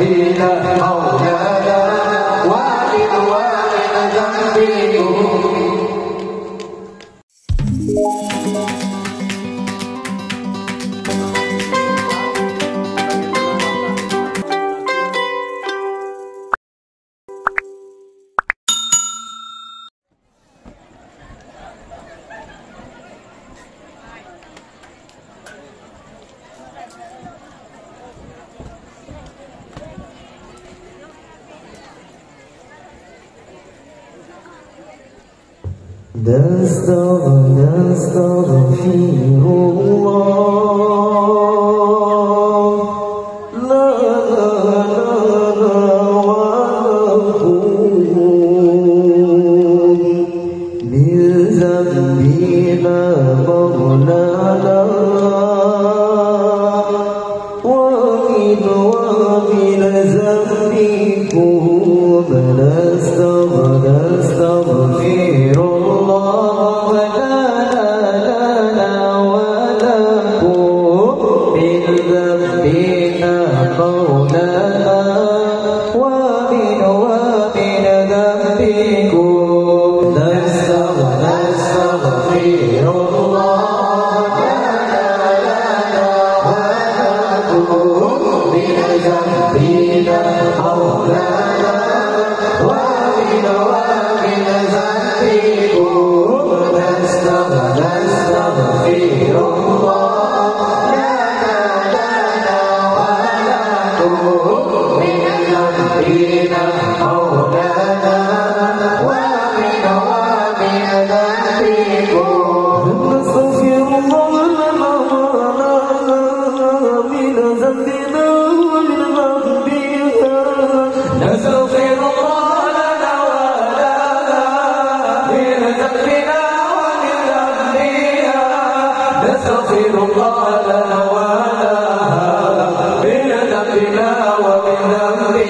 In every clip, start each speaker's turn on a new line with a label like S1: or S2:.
S1: ذنبنا مولانا ومن ومن
S2: نستغفر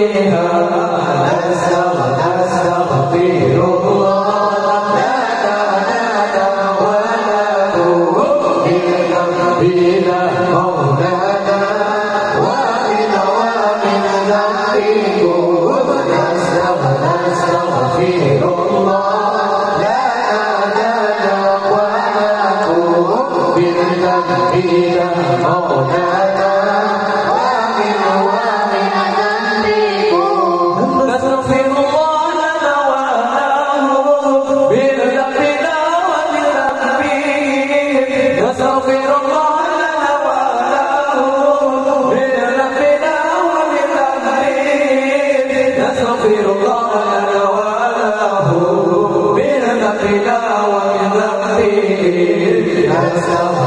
S2: ذنبها
S1: myself.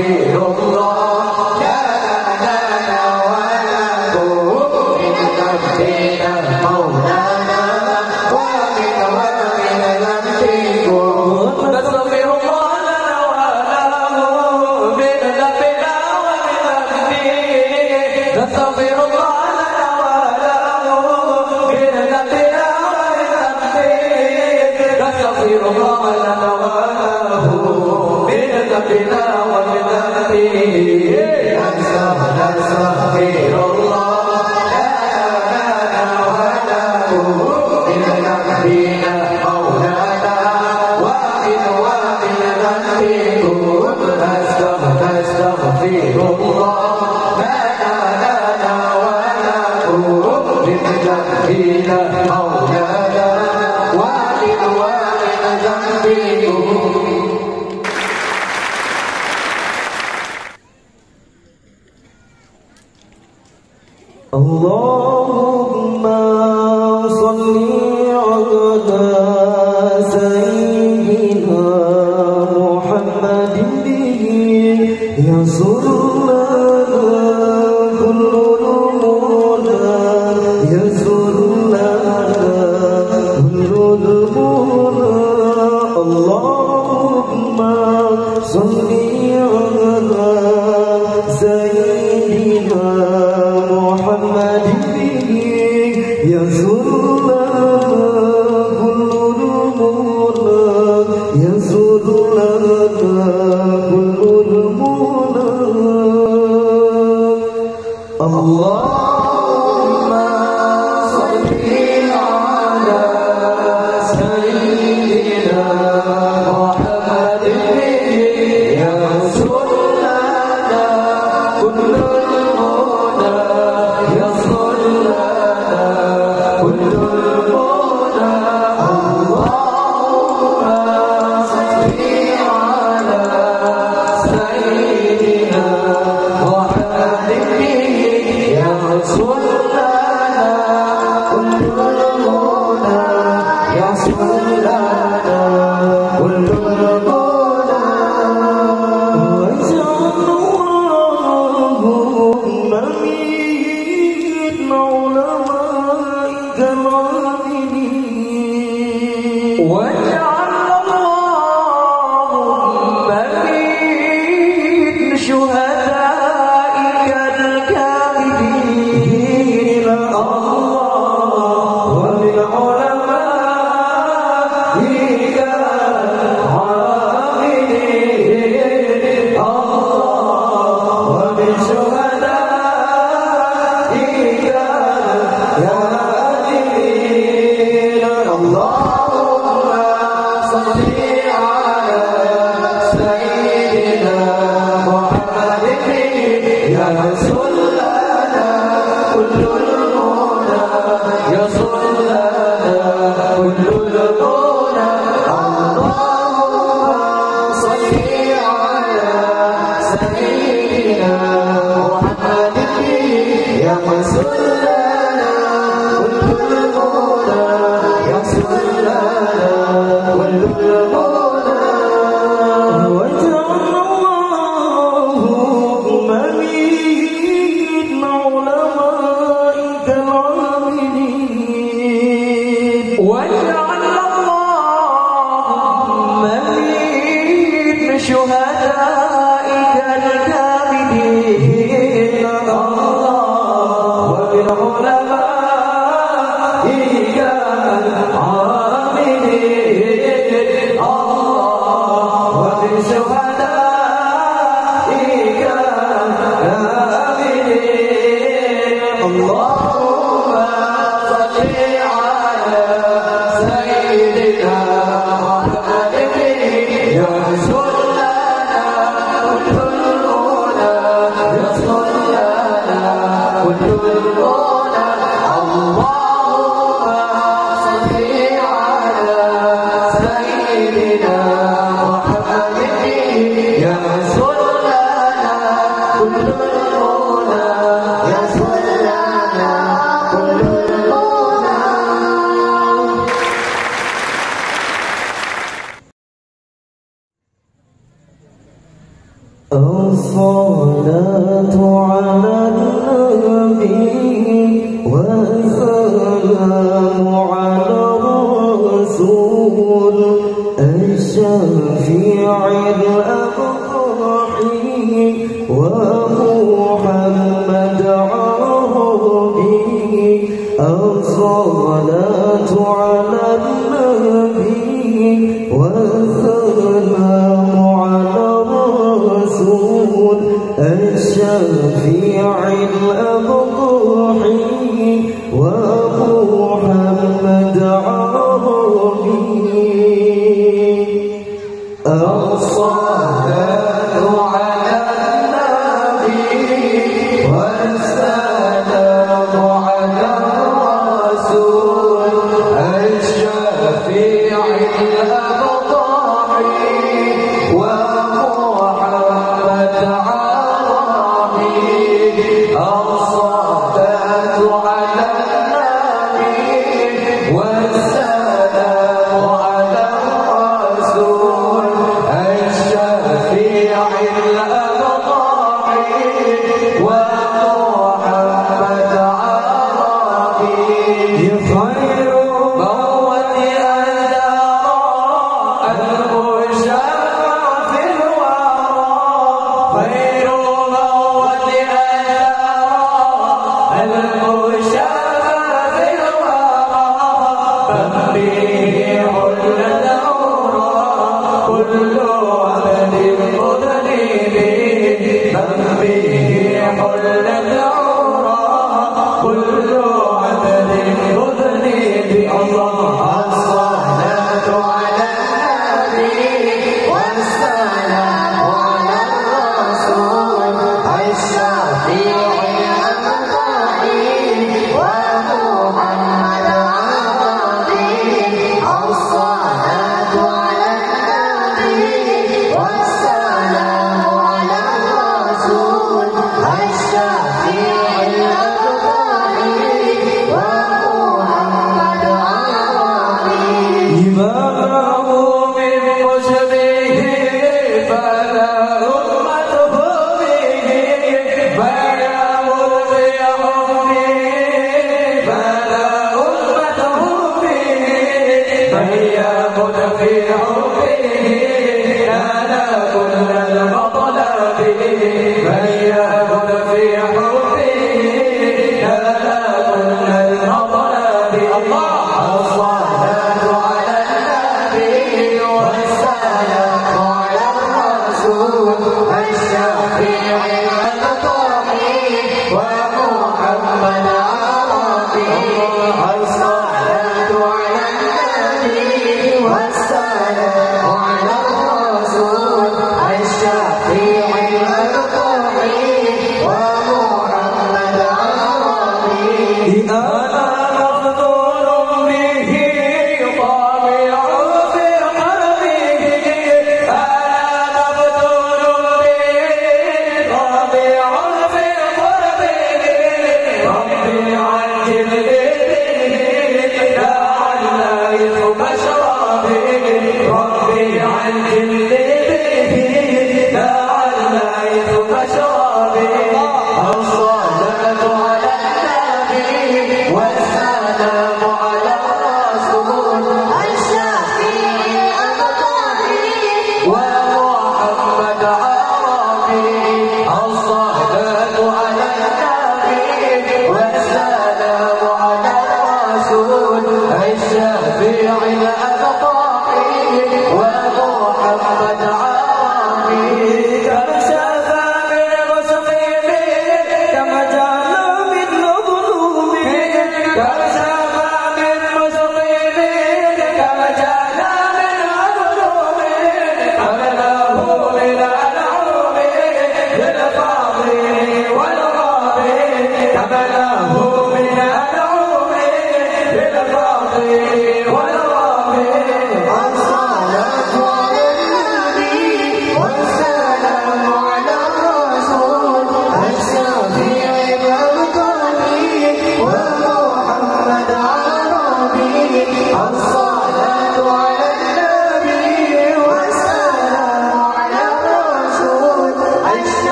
S1: Rabbi Allah Allah.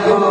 S1: go.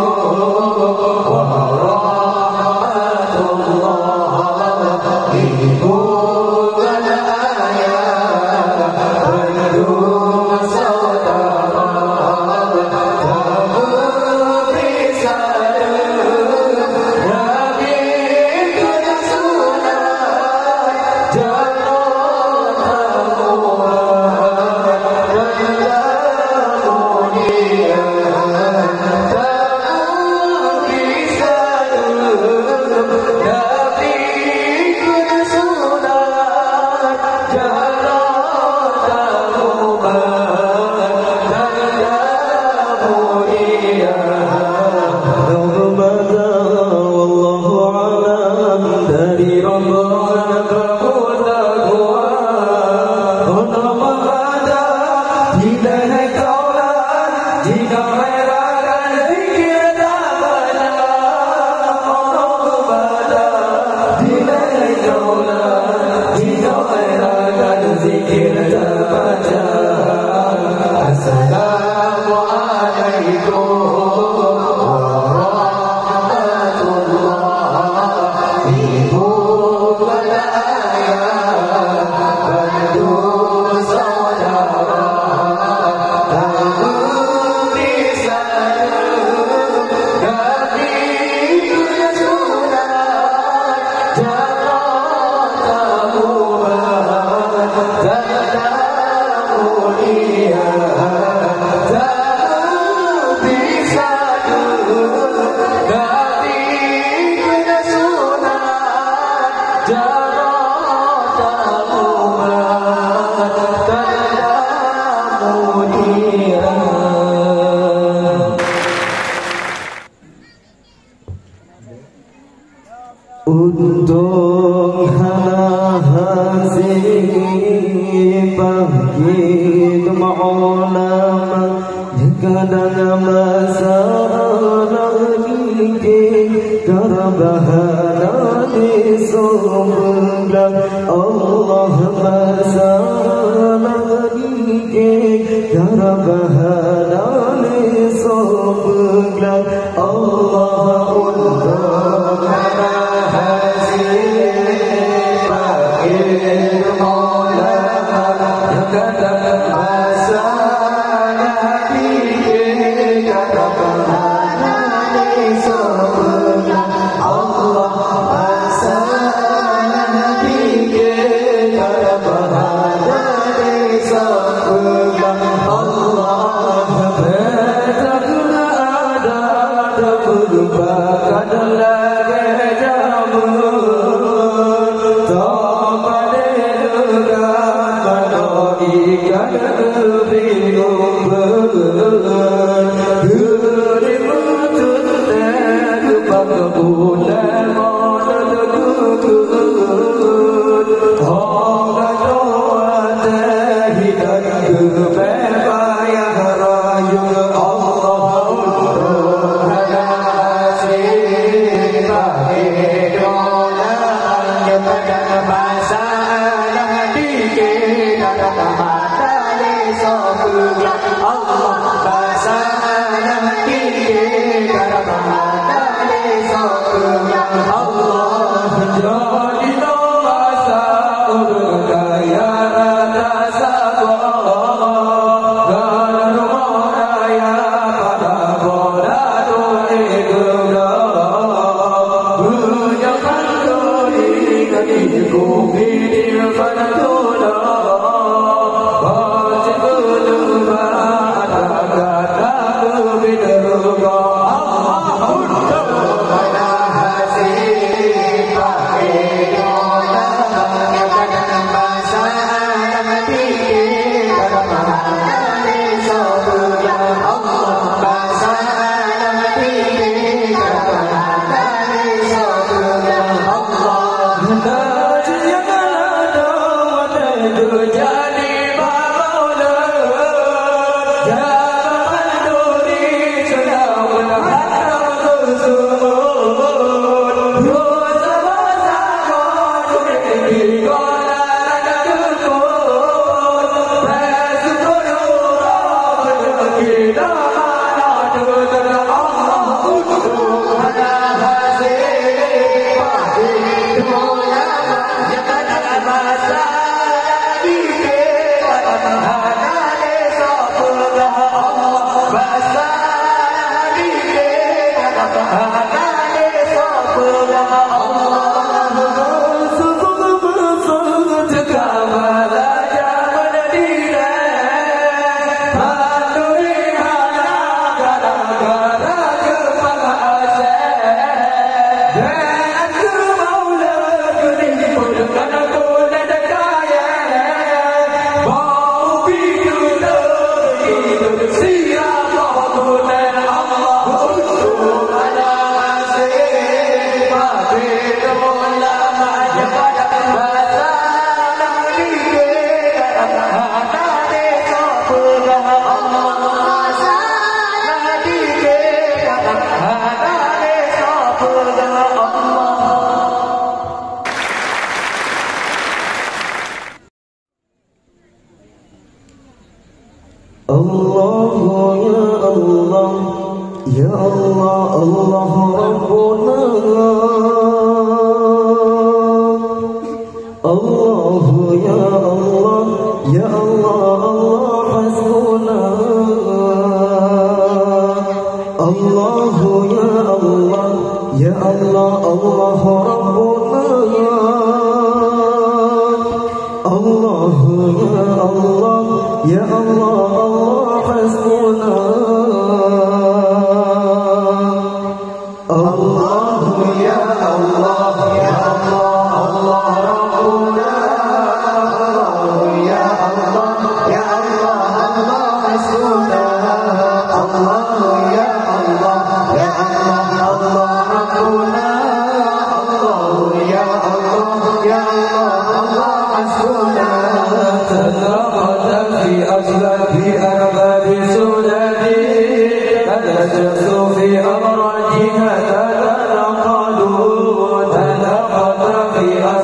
S1: Oh.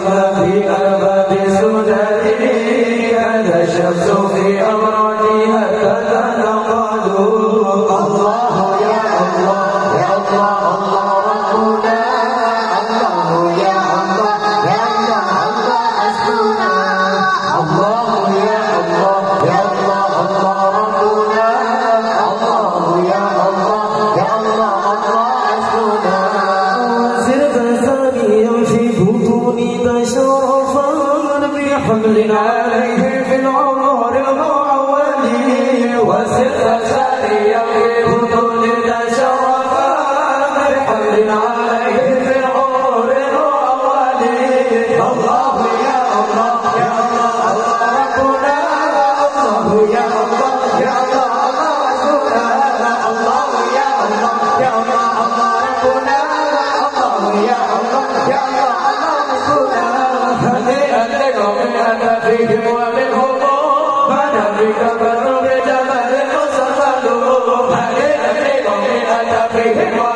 S1: Padre, Gracias.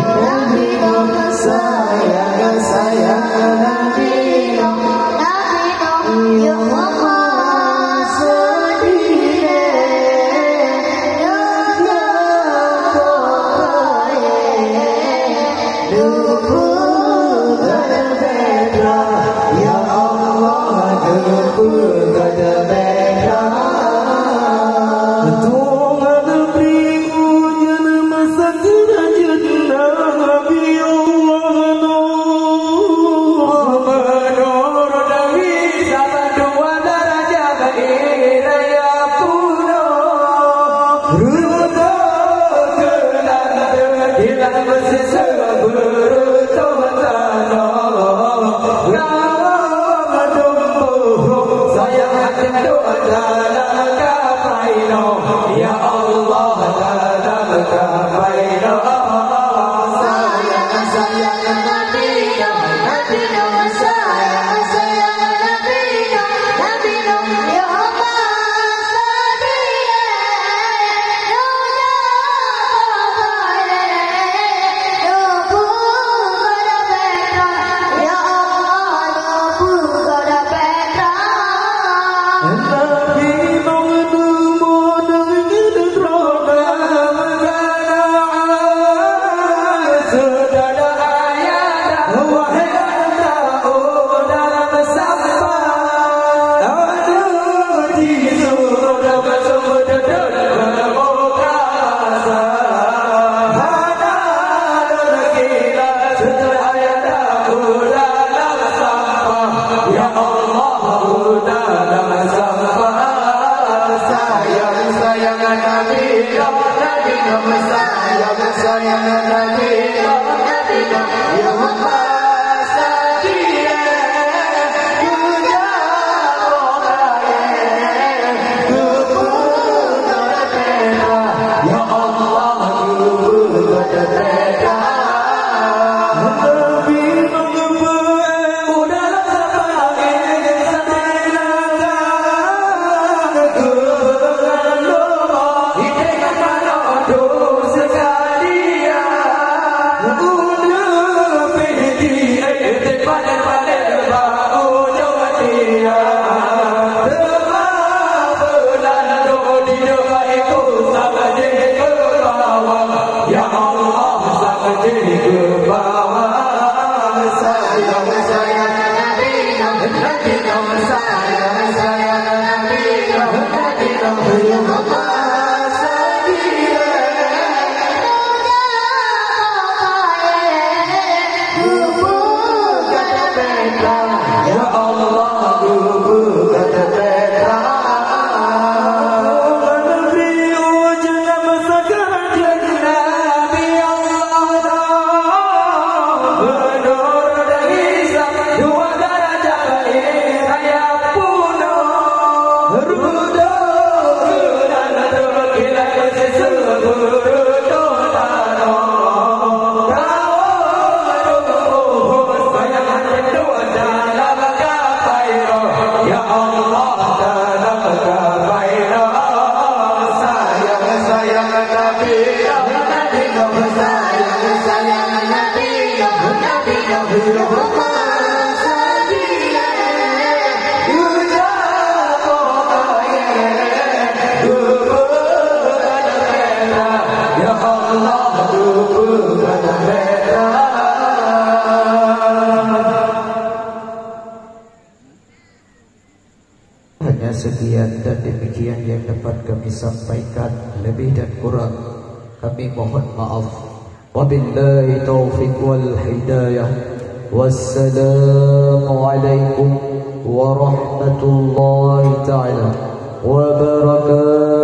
S1: Thank. Lebih dan kurang kami mohon maaf wabillahi taufiq wal hidayah wassalamu alaikum warahmatullahi taala wabarakatuh